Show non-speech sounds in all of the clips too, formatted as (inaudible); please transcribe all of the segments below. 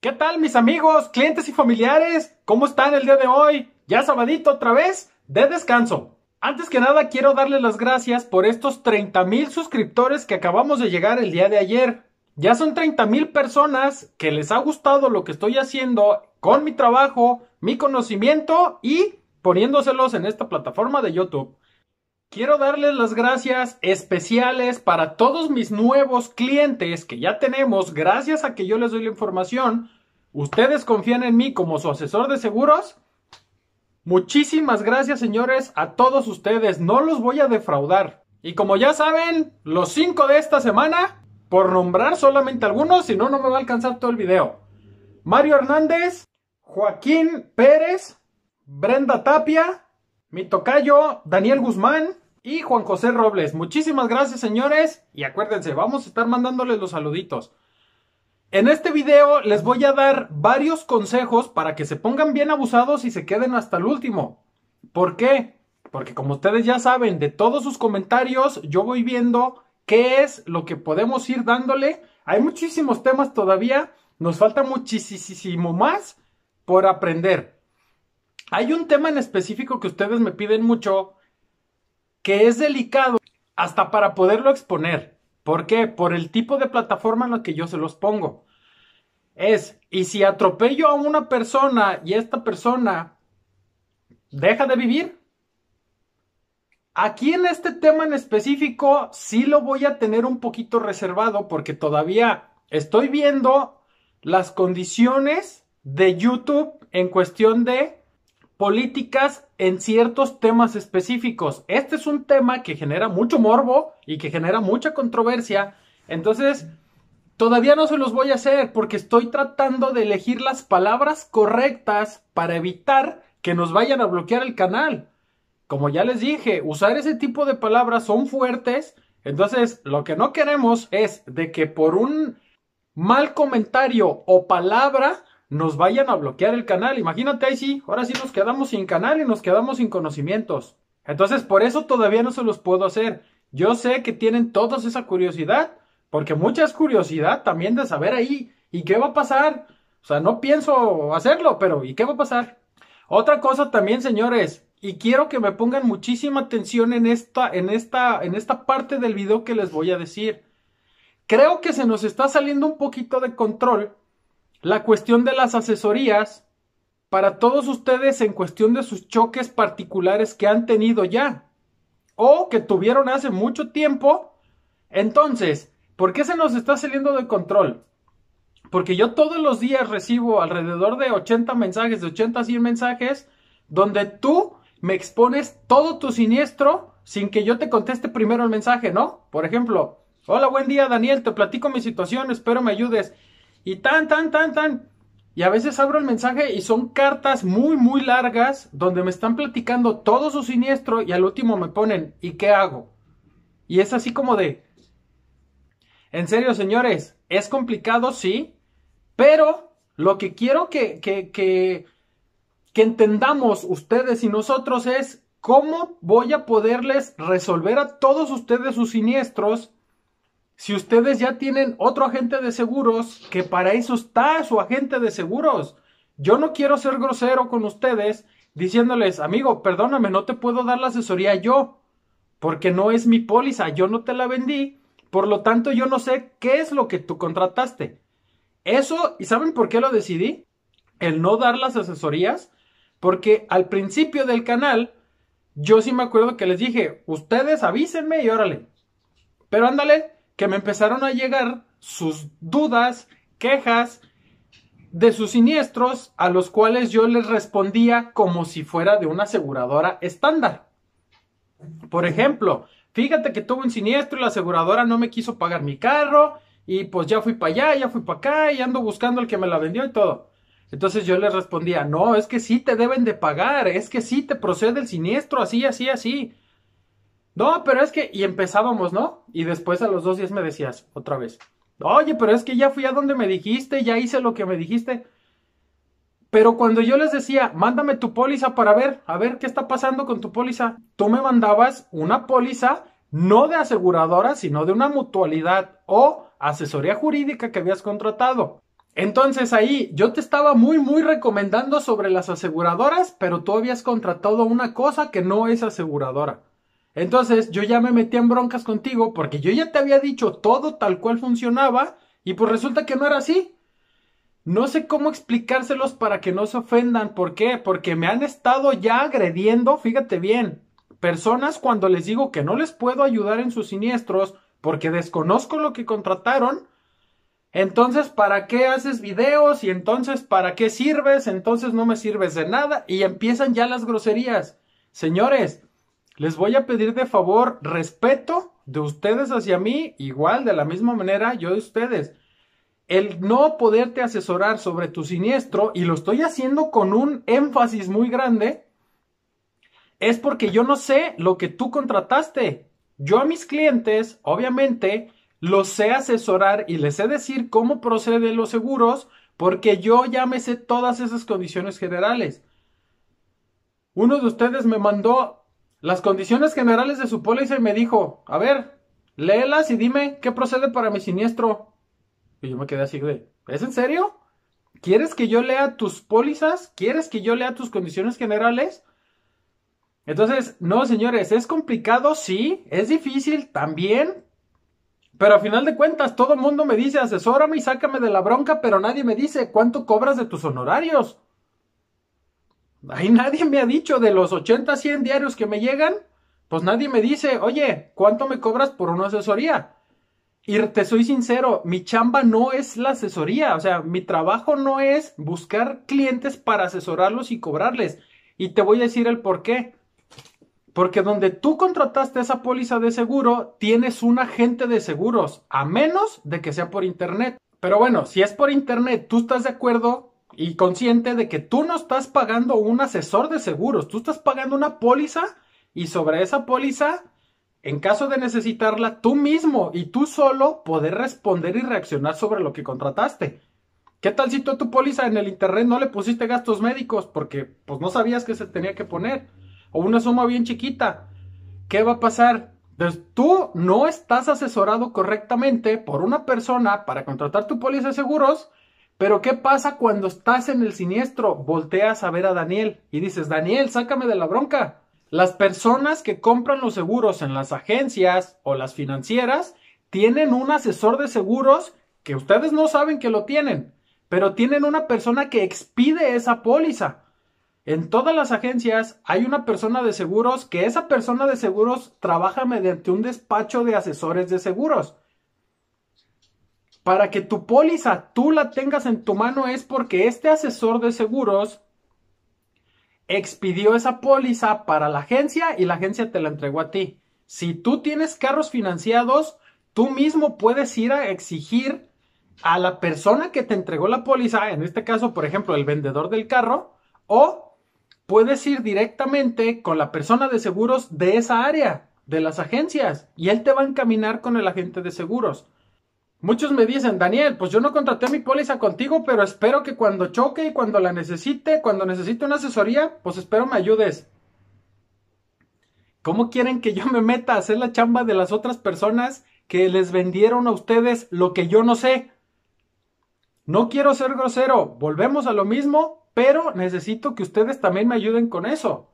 ¿Qué tal mis amigos, clientes y familiares? ¿Cómo están el día de hoy? Ya sabadito otra vez de descanso. Antes que nada quiero darles las gracias por estos 30 mil suscriptores que acabamos de llegar el día de ayer. Ya son 30 mil personas que les ha gustado lo que estoy haciendo con mi trabajo, mi conocimiento y poniéndoselos en esta plataforma de YouTube. Quiero darles las gracias especiales para todos mis nuevos clientes que ya tenemos gracias a que yo les doy la información. Ustedes confían en mí como su asesor de seguros. Muchísimas gracias señores a todos ustedes, no los voy a defraudar. Y como ya saben, los cinco de esta semana, por nombrar solamente algunos, si no, no me va a alcanzar todo el video. Mario Hernández, Joaquín Pérez, Brenda Tapia, mi tocayo Daniel Guzmán, y Juan José Robles. Muchísimas gracias, señores. Y acuérdense, vamos a estar mandándoles los saluditos. En este video les voy a dar varios consejos para que se pongan bien abusados y se queden hasta el último. ¿Por qué? Porque como ustedes ya saben, de todos sus comentarios yo voy viendo qué es lo que podemos ir dándole. Hay muchísimos temas todavía. Nos falta muchísimo más por aprender. Hay un tema en específico que ustedes me piden mucho que es delicado hasta para poderlo exponer. ¿Por qué? Por el tipo de plataforma en la que yo se los pongo. Es, y si atropello a una persona y esta persona deja de vivir, aquí en este tema en específico sí lo voy a tener un poquito reservado porque todavía estoy viendo las condiciones de YouTube en cuestión de políticas en ciertos temas específicos. Este es un tema que genera mucho morbo y que genera mucha controversia. Entonces, todavía no se los voy a hacer porque estoy tratando de elegir las palabras correctas para evitar que nos vayan a bloquear el canal. Como ya les dije, usar ese tipo de palabras son fuertes. Entonces, lo que no queremos es de que por un mal comentario o palabra nos vayan a bloquear el canal. Imagínate ahí sí, ahora sí nos quedamos sin canal y nos quedamos sin conocimientos. Entonces, por eso todavía no se los puedo hacer. Yo sé que tienen todos esa curiosidad, porque mucha es curiosidad también de saber ahí, ¿y qué va a pasar? O sea, no pienso hacerlo, pero ¿y qué va a pasar? Otra cosa también, señores, y quiero que me pongan muchísima atención en esta, en esta, en esta parte del video que les voy a decir. Creo que se nos está saliendo un poquito de control la cuestión de las asesorías para todos ustedes en cuestión de sus choques particulares que han tenido ya o que tuvieron hace mucho tiempo. Entonces, ¿por qué se nos está saliendo de control? Porque yo todos los días recibo alrededor de 80 mensajes, de 80 a 100 mensajes, donde tú me expones todo tu siniestro sin que yo te conteste primero el mensaje, ¿no? Por ejemplo, hola, buen día Daniel, te platico mi situación, espero me ayudes y tan, tan, tan, tan. Y a veces abro el mensaje y son cartas muy, muy largas donde me están platicando todo su siniestro y al último me ponen, ¿y qué hago? Y es así como de... En serio, señores, es complicado, sí, pero lo que quiero que, que, que, que entendamos ustedes y nosotros es cómo voy a poderles resolver a todos ustedes sus siniestros si ustedes ya tienen otro agente de seguros, que para eso está su agente de seguros. Yo no quiero ser grosero con ustedes diciéndoles, amigo, perdóname, no te puedo dar la asesoría yo, porque no es mi póliza, yo no te la vendí, por lo tanto yo no sé qué es lo que tú contrataste. Eso, ¿y saben por qué lo decidí? El no dar las asesorías, porque al principio del canal, yo sí me acuerdo que les dije, ustedes avísenme y órale. Pero ándale, que me empezaron a llegar sus dudas, quejas de sus siniestros, a los cuales yo les respondía como si fuera de una aseguradora estándar. Por ejemplo, fíjate que tuve un siniestro y la aseguradora no me quiso pagar mi carro y pues ya fui para allá, ya fui para acá y ando buscando el que me la vendió y todo. Entonces yo les respondía, no, es que sí te deben de pagar, es que sí te procede el siniestro, así, así, así. No, pero es que, y empezábamos, ¿no? Y después a los dos días me decías, otra vez, oye, pero es que ya fui a donde me dijiste, ya hice lo que me dijiste. Pero cuando yo les decía, mándame tu póliza para ver, a ver qué está pasando con tu póliza, tú me mandabas una póliza no de aseguradora, sino de una mutualidad o asesoría jurídica que habías contratado. Entonces ahí yo te estaba muy, muy recomendando sobre las aseguradoras, pero tú habías contratado una cosa que no es aseguradora. Entonces yo ya me metí en broncas contigo porque yo ya te había dicho todo tal cual funcionaba y pues resulta que no era así. No sé cómo explicárselos para que no se ofendan. ¿Por qué? Porque me han estado ya agrediendo, fíjate bien, personas cuando les digo que no les puedo ayudar en sus siniestros porque desconozco lo que contrataron. Entonces, ¿para qué haces videos? Y entonces, ¿para qué sirves? Entonces no me sirves de nada. Y empiezan ya las groserías. Señores, les voy a pedir de favor respeto de ustedes hacia mí, igual de la misma manera yo de ustedes. El no poderte asesorar sobre tu siniestro, y lo estoy haciendo con un énfasis muy grande, es porque yo no sé lo que tú contrataste. Yo a mis clientes, obviamente, los sé asesorar y les sé decir cómo proceden los seguros, porque yo ya me sé todas esas condiciones generales. Uno de ustedes me mandó las condiciones generales de su póliza y me dijo, a ver, léelas y dime qué procede para mi siniestro. Y yo me quedé así de, ¿es en serio? ¿Quieres que yo lea tus pólizas? ¿Quieres que yo lea tus condiciones generales? Entonces, no, señores, es complicado, sí, es difícil también, pero a final de cuentas, todo el mundo me dice, asesórame y sácame de la bronca, pero nadie me dice cuánto cobras de tus honorarios. Ahí nadie me ha dicho de los 80, 100 diarios que me llegan, pues nadie me dice, oye, ¿cuánto me cobras por una asesoría? Y te soy sincero, mi chamba no es la asesoría, o sea, mi trabajo no es buscar clientes para asesorarlos y cobrarles. Y te voy a decir el por qué. Porque donde tú contrataste esa póliza de seguro, tienes un agente de seguros, a menos de que sea por internet. Pero bueno, si es por internet, tú estás de acuerdo y consciente de que tú no estás pagando un asesor de seguros, tú estás pagando una póliza y sobre esa póliza, en caso de necesitarla, tú mismo y tú solo poder responder y reaccionar sobre lo que contrataste. ¿Qué tal si tú a tu póliza en el internet no le pusiste gastos médicos porque pues no sabías que se tenía que poner? O una suma bien chiquita. ¿Qué va a pasar? Pues tú no estás asesorado correctamente por una persona para contratar tu póliza de seguros pero ¿qué pasa cuando estás en el siniestro? Volteas a ver a Daniel y dices, Daniel, sácame de la bronca. Las personas que compran los seguros en las agencias o las financieras tienen un asesor de seguros que ustedes no saben que lo tienen, pero tienen una persona que expide esa póliza. En todas las agencias hay una persona de seguros que esa persona de seguros trabaja mediante un despacho de asesores de seguros para que tu póliza tú la tengas en tu mano es porque este asesor de seguros expidió esa póliza para la agencia y la agencia te la entregó a ti. Si tú tienes carros financiados, tú mismo puedes ir a exigir a la persona que te entregó la póliza, en este caso, por ejemplo, el vendedor del carro, o puedes ir directamente con la persona de seguros de esa área, de las agencias, y él te va a encaminar con el agente de seguros. Muchos me dicen, Daniel, pues yo no contraté mi póliza contigo, pero espero que cuando choque y cuando la necesite, cuando necesite una asesoría, pues espero me ayudes. ¿Cómo quieren que yo me meta a hacer la chamba de las otras personas que les vendieron a ustedes lo que yo no sé? No quiero ser grosero, volvemos a lo mismo, pero necesito que ustedes también me ayuden con eso.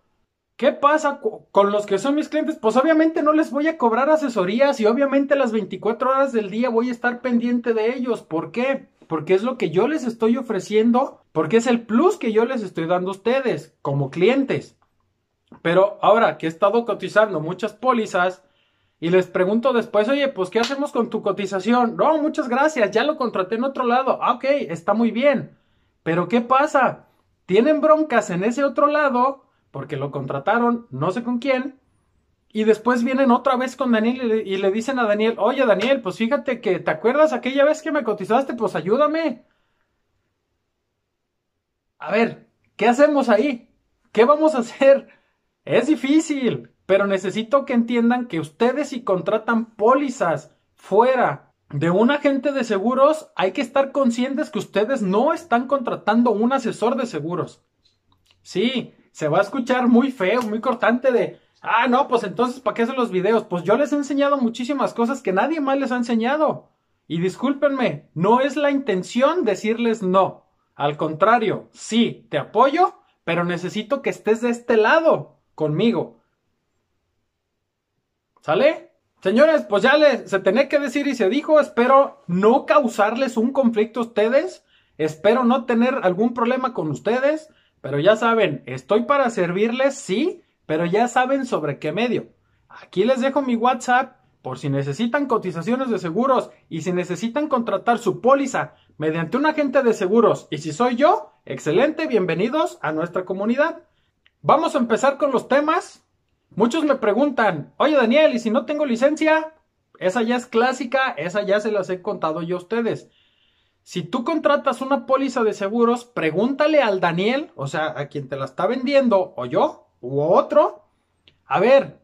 ¿Qué pasa con los que son mis clientes? Pues obviamente no les voy a cobrar asesorías y obviamente las 24 horas del día voy a estar pendiente de ellos. ¿Por qué? Porque es lo que yo les estoy ofreciendo, porque es el plus que yo les estoy dando a ustedes como clientes. Pero ahora que he estado cotizando muchas pólizas y les pregunto después, oye, pues ¿qué hacemos con tu cotización? No, muchas gracias, ya lo contraté en otro lado. Ah, ok, está muy bien. Pero ¿qué pasa? Tienen broncas en ese otro lado porque lo contrataron, no sé con quién, y después vienen otra vez con Daniel y le, dicen a Daniel, oye Daniel, pues fíjate que, ¿te acuerdas aquella vez que me cotizaste? Pues ayúdame. A ver, ¿qué hacemos ahí? ¿Qué vamos a hacer? Es difícil, pero necesito que entiendan que ustedes si contratan pólizas fuera de un agente de seguros, hay que estar conscientes que ustedes no están contratando un asesor de seguros. Sí, se va a escuchar muy feo, muy cortante de, ah, no, pues entonces, ¿para qué hacen los videos? Pues yo les he enseñado muchísimas cosas que nadie más les ha enseñado. Y discúlpenme, no es la intención decirles no. Al contrario, sí, te apoyo, pero necesito que estés de este lado conmigo. ¿Sale? Señores, pues ya les, se tenía que decir y se dijo, espero no causarles un conflicto a ustedes, espero no tener algún problema con ustedes, pero ya saben, estoy para servirles, sí, pero ya saben sobre qué medio. Aquí les dejo mi WhatsApp por si necesitan cotizaciones de seguros y si necesitan contratar su póliza mediante un agente de seguros y si soy yo, excelente, bienvenidos a nuestra comunidad. Vamos a empezar con los temas. Muchos me preguntan, oye Daniel, ¿y si no tengo licencia? Esa ya es clásica, esa ya se las he contado yo a ustedes. Si tú contratas una póliza de seguros, pregúntale al Daniel, o sea, a quien te la está vendiendo, o yo, u otro, a ver,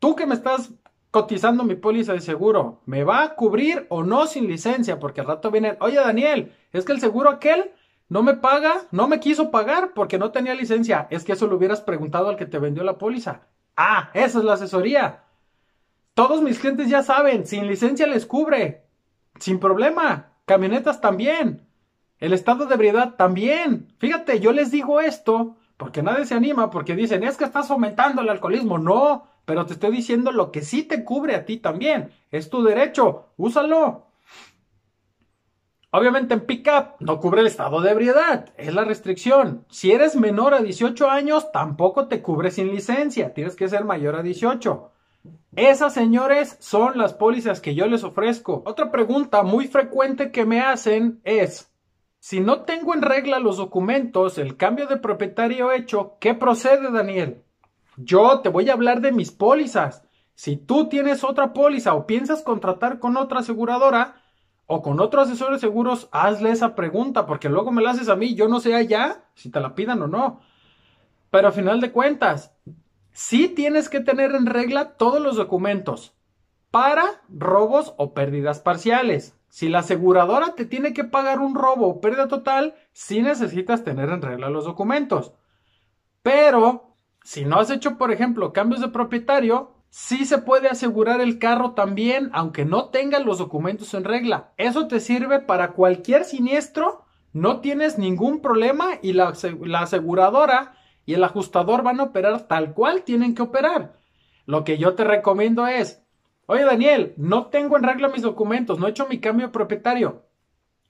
tú que me estás cotizando mi póliza de seguro, ¿me va a cubrir o no sin licencia? Porque al rato vienen, oye Daniel, es que el seguro aquel no me paga, no me quiso pagar porque no tenía licencia. Es que eso lo hubieras preguntado al que te vendió la póliza. Ah, esa es la asesoría. Todos mis clientes ya saben, sin licencia les cubre, sin problema. Camionetas también. El estado de ebriedad también. Fíjate, yo les digo esto porque nadie se anima, porque dicen, es que estás fomentando el alcoholismo. No, pero te estoy diciendo lo que sí te cubre a ti también. Es tu derecho, úsalo. Obviamente en pickup no cubre el estado de ebriedad, es la restricción. Si eres menor a 18 años, tampoco te cubre sin licencia, tienes que ser mayor a 18. Esas, señores, son las pólizas que yo les ofrezco. Otra pregunta muy frecuente que me hacen es, si no tengo en regla los documentos, el cambio de propietario hecho, ¿qué procede, Daniel? Yo te voy a hablar de mis pólizas. Si tú tienes otra póliza o piensas contratar con otra aseguradora, o con otro asesor de seguros, hazle esa pregunta, porque luego me la haces a mí, yo no sé allá si te la pidan o no. Pero a final de cuentas, sí tienes que tener en regla todos los documentos para robos o pérdidas parciales. Si la aseguradora te tiene que pagar un robo o pérdida total, sí necesitas tener en regla los documentos. Pero, si no has hecho, por ejemplo, cambios de propietario, sí se puede asegurar el carro también, aunque no tenga los documentos en regla. Eso te sirve para cualquier siniestro, no tienes ningún problema y la, aseguradora y el ajustador van a operar tal cual tienen que operar. Lo que yo te recomiendo es, oye Daniel, no tengo en regla mis documentos, no he hecho mi cambio de propietario.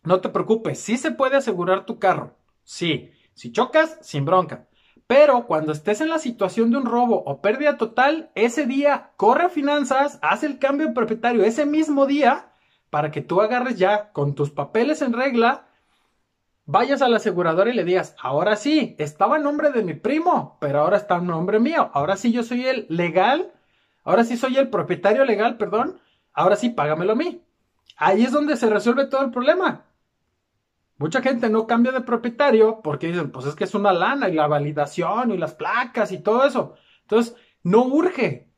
No te preocupes, sí se puede asegurar tu carro. Sí, si chocas, sin bronca. Pero cuando estés en la situación de un robo o pérdida total, ese día corre a finanzas, haz el cambio de propietario ese mismo día para que tú agarres ya con tus papeles en regla, vayas al asegurador y le digas, ahora sí, estaba en nombre de mi primo, pero ahora está en nombre mío, ahora sí yo soy el legal, ahora sí soy el propietario legal, perdón, ahora sí págamelo a mí. Ahí es donde se resuelve todo el problema. Mucha gente no cambia de propietario porque dicen, pues es que es una lana y la validación y las placas y todo eso. Entonces, no urge.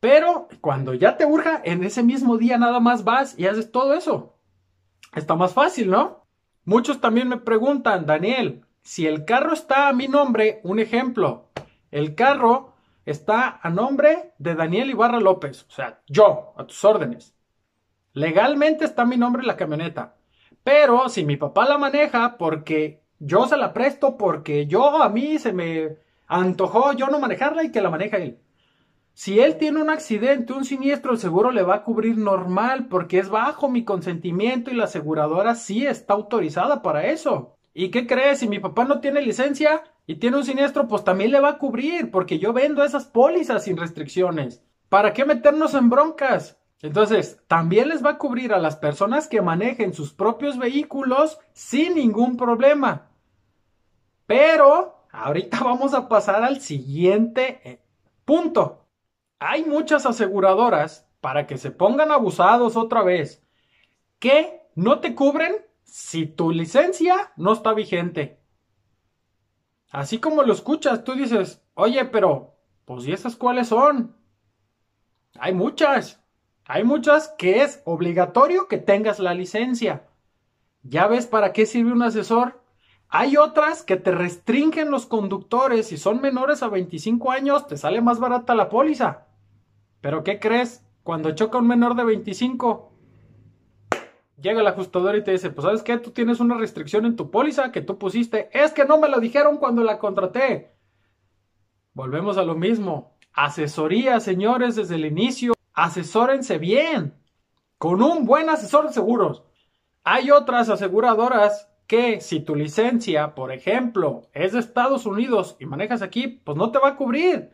Pero cuando ya te urja, en ese mismo día nada más vas y haces todo eso. Está más fácil, ¿no? Muchos también me preguntan, Daniel, si el carro está a mi nombre, un ejemplo, el carro está a nombre de Daniel Ibarra López, o sea, yo, a tus órdenes. Legalmente está a mi nombre la camioneta. Pero si mi papá la maneja porque yo se la presto, porque yo a mí se me antojó yo no manejarla y que la maneja él. Si él tiene un accidente, un siniestro, el seguro le va a cubrir normal porque es bajo mi consentimiento y la aseguradora sí está autorizada para eso. ¿Y qué crees? Si mi papá no tiene licencia y tiene un siniestro, pues también le va a cubrir porque yo vendo esas pólizas sin restricciones. ¿Para qué meternos en broncas? Entonces, también les va a cubrir a las personas que manejen sus propios vehículos sin ningún problema. Pero, ahorita (laughs) vamos a pasar al siguiente eh, punto. Hay muchas aseguradoras, para que se pongan abusados otra vez, que no te cubren si tu licencia no está vigente. Así como lo escuchas, tú dices, oye, pero, pues, ¿y esas cuáles son? Hay muchas. Hay muchas que es obligatorio que tengas la licencia. ¿Ya ves para qué sirve un asesor? Hay otras que te restringen los conductores. Si son menores a 25 años, te sale más barata la póliza. Pero ¿qué crees? Cuando choca un menor de 25, Llega el ajustador y te dice, pues sabes qué, tú tienes una restricción en tu póliza que tú pusiste. Es que no me lo dijeron cuando la contraté. Volvemos a lo mismo. Asesoría, señores, desde el inicio. Asesórense bien. Con un buen asesor de seguros. Hay otras aseguradoras que si tu licencia, por ejemplo, es de Estados Unidos y manejas aquí, pues no te va a cubrir.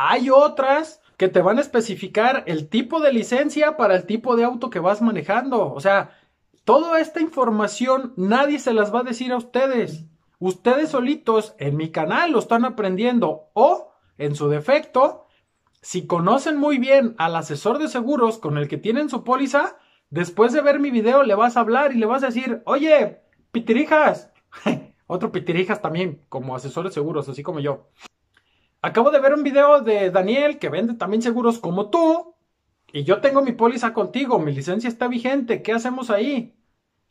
Hay otras que te van a especificar el tipo de licencia para el tipo de auto que vas manejando. O sea, toda esta información nadie se las va a decir a ustedes. Ustedes solitos en mi canal lo están aprendiendo o, en su defecto, si conocen muy bien al asesor de seguros con el que tienen su póliza, después de ver mi video le vas a hablar y le vas a decir, oye, pitirijas. (laughs) Otro pitirijas también, como asesor de seguros, así como yo. Acabo de ver un video de Daniel que vende también seguros como tú. Y yo tengo mi póliza contigo, mi licencia está vigente, ¿qué hacemos ahí?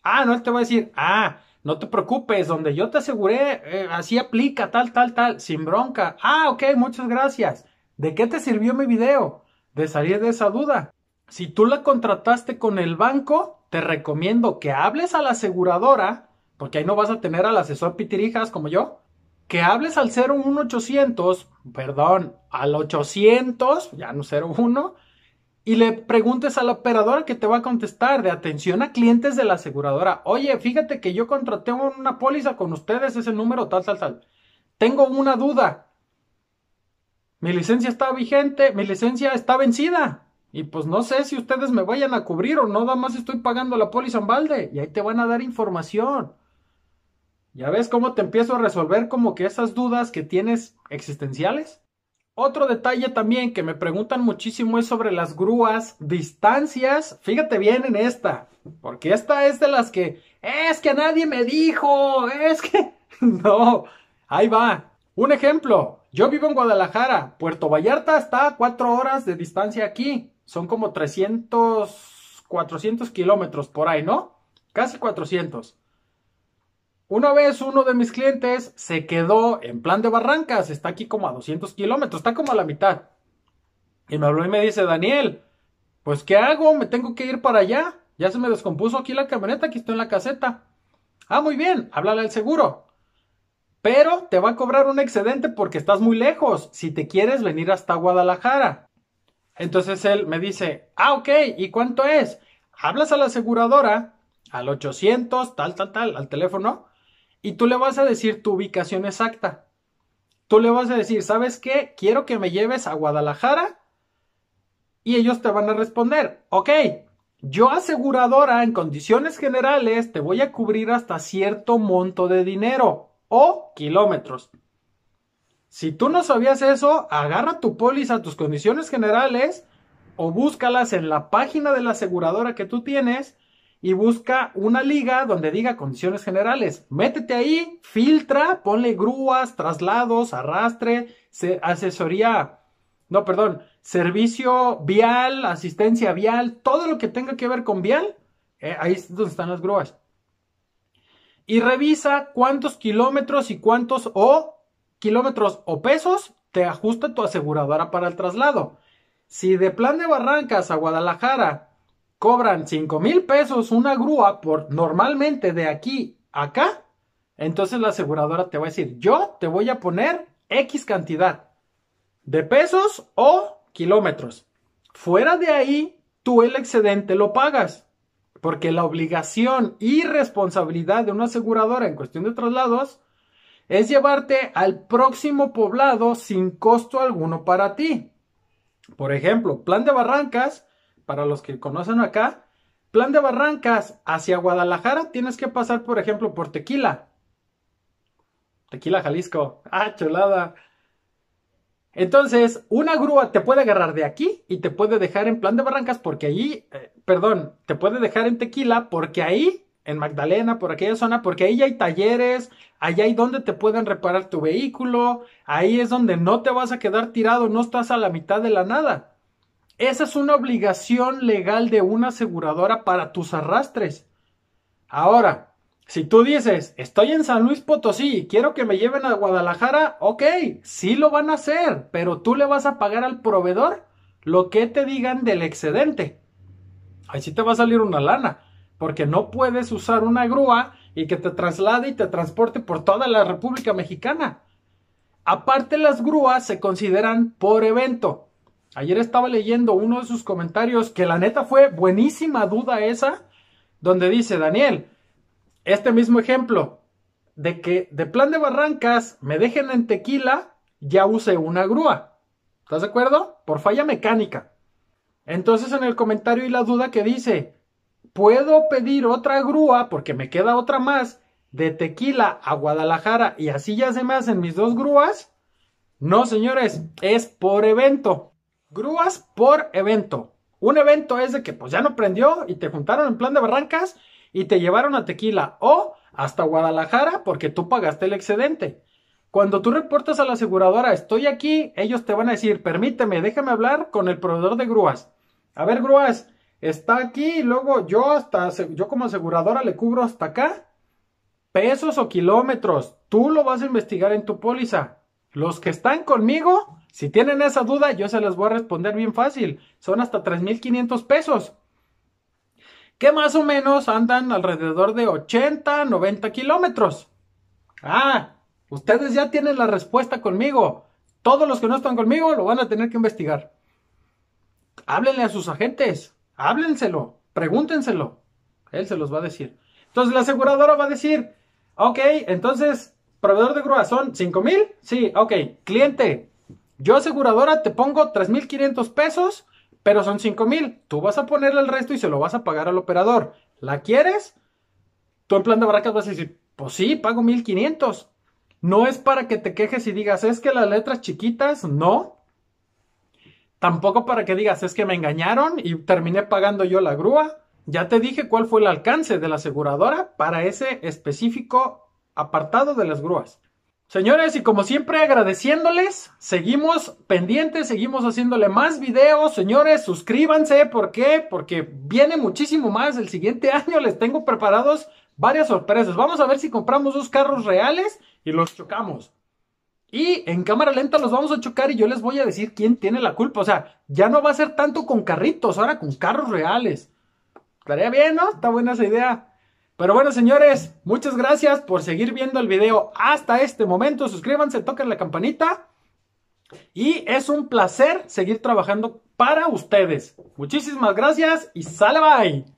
Ah, no, él te va a decir, ah, no te preocupes, donde yo te aseguré, eh, así aplica, tal, tal, tal, sin bronca. Ah, ok, muchas gracias. ¿De qué te sirvió mi video? De salir de esa duda. Si tú la contrataste con el banco, te recomiendo que hables a la aseguradora, porque ahí no vas a tener al asesor pitirijas como yo, que hables al 01800, perdón, al 800, ya no 01, y le preguntes a la operadora que te va a contestar de atención a clientes de la aseguradora. Oye, fíjate que yo contraté una póliza con ustedes, ese número tal, tal, tal. Tengo una duda. Mi licencia está vigente, mi licencia está vencida. Y pues no sé si ustedes me vayan a cubrir o no, nada más estoy pagando la póliza en balde. Y ahí te van a dar información. Ya ves cómo te empiezo a resolver como que esas dudas que tienes existenciales. Otro detalle también que me preguntan muchísimo es sobre las grúas, distancias. Fíjate bien en esta, porque esta es de las que es que nadie me dijo, es que (laughs) no, ahí va. Un ejemplo, yo vivo en Guadalajara, Puerto Vallarta está a cuatro horas de distancia aquí, son como 300, 400 kilómetros por ahí, ¿no? Casi 400. Una vez uno de mis clientes se quedó en plan de Barrancas, está aquí como a 200 kilómetros, está como a la mitad. Y me habló y me dice, Daniel, pues ¿qué hago? Me tengo que ir para allá. Ya se me descompuso aquí la camioneta, aquí estoy en la caseta. Ah, muy bien, háblale al seguro. Pero te va a cobrar un excedente porque estás muy lejos, si te quieres venir hasta Guadalajara. Entonces él me dice, ah, ok, ¿y cuánto es? Hablas a la aseguradora, al 800, tal, tal, tal, al teléfono, y tú le vas a decir tu ubicación exacta. Tú le vas a decir, ¿sabes qué? Quiero que me lleves a Guadalajara. Y ellos te van a responder, ok, yo aseguradora en condiciones generales te voy a cubrir hasta cierto monto de dinero o kilómetros. Si tú no sabías eso, agarra tu póliza, tus condiciones generales o búscalas en la página de la aseguradora que tú tienes y busca una liga donde diga condiciones generales. Métete ahí, filtra, ponle grúas, traslados, arrastre, asesoría, no, perdón, servicio vial, asistencia vial, todo lo que tenga que ver con vial, eh, ahí es donde están las grúas. Y revisa cuántos kilómetros y cuántos o kilómetros o pesos te ajusta tu aseguradora para el traslado. Si de plan de Barrancas a Guadalajara cobran 5 mil pesos una grúa por normalmente de aquí a acá, entonces la aseguradora te va a decir, yo te voy a poner X cantidad de pesos o kilómetros. Fuera de ahí, tú el excedente lo pagas. Porque la obligación y responsabilidad de una aseguradora en cuestión de traslados es llevarte al próximo poblado sin costo alguno para ti. Por ejemplo, plan de Barrancas para los que conocen acá, plan de Barrancas hacia Guadalajara tienes que pasar, por ejemplo, por Tequila. Tequila, Jalisco. Ah, chulada. Entonces, una grúa te puede agarrar de aquí y te puede dejar en plan de Barrancas porque ahí, eh, perdón, te puede dejar en Tequila porque ahí, en Magdalena, por aquella zona, porque ahí hay talleres, ahí hay donde te pueden reparar tu vehículo, ahí es donde no te vas a quedar tirado, no estás a la mitad de la nada. Esa es una obligación legal de una aseguradora para tus arrastres. Ahora, si tú dices, estoy en San Luis Potosí y quiero que me lleven a Guadalajara, ok, sí lo van a hacer, pero tú le vas a pagar al proveedor lo que te digan del excedente. Ahí sí te va a salir una lana. porque no puedes usar una grúa y que te traslade y te transporte por toda la República Mexicana. Aparte las grúas se consideran por evento. Ayer estaba leyendo uno de sus comentarios que la neta fue buenísima duda esa, donde dice Daniel, este mismo ejemplo, de que de plan de barrancas me dejen en tequila, ya use una grúa. ¿Estás de acuerdo? Por falla mecánica. Entonces en el comentario y la duda que dice, ¿puedo pedir otra grúa porque me queda otra más de tequila a Guadalajara y así ya se me hacen mis dos grúas? No, señores, es por evento. Grúas por evento. Un evento es de que pues ya no prendió y te juntaron en plan de barrancas y te llevaron a tequila o hasta Guadalajara porque tú pagaste el excedente. Cuando tú reportas a la aseguradora, estoy aquí, ellos te van a decir, permíteme, déjame hablar con el proveedor de grúas. A ver, grúas, está aquí y luego yo hasta, yo como aseguradora le cubro hasta acá. Pesos o kilómetros, tú lo vas a investigar en tu póliza. Los que están conmigo, si tienen esa duda, yo se les voy a responder bien fácil. Son hasta 3.500 pesos. Que más o menos andan alrededor de 80, 90 kilómetros. Ah, ustedes ya tienen la respuesta conmigo. Todos los que no están conmigo lo van a tener que investigar. Háblenle a sus agentes, háblenselo, pregúntenselo. Él se los va a decir. Entonces la aseguradora va a decir, ok, entonces, proveedor de grúa son 5 mil. Sí, ok, cliente, yo aseguradora te pongo 3.500 pesos, pero son 5.000. Tú vas a ponerle el resto y se lo vas a pagar al operador. ¿La quieres? Tú en plan de barracas vas a decir, pues sí, pago 1.500. No es para que te quejes y digas, es que las letras chiquitas, no. Tampoco para que digas, es que me engañaron y terminé pagando yo la grúa. Ya te dije cuál fue el alcance de la aseguradora para ese específico apartado de las grúas. Señores, y como siempre agradeciéndoles, seguimos pendientes, seguimos haciéndole más videos. Señores, suscríbanse, ¿por qué? Porque viene muchísimo más el siguiente (laughs) año, les tengo preparados varias sorpresas. Vamos a ver si compramos dos carros reales y los chocamos. Y en cámara lenta los vamos a chocar y yo les voy a decir quién tiene la culpa. O sea, ya no va a ser tanto con carritos, ahora con carros reales. Estaría bien, ¿no? Está buena esa idea. Pero bueno, señores, muchas gracias por seguir viendo el video hasta este momento. Suscríbanse, toquen la campanita. Y es un placer seguir trabajando para ustedes. Muchísimas gracias y sale bye.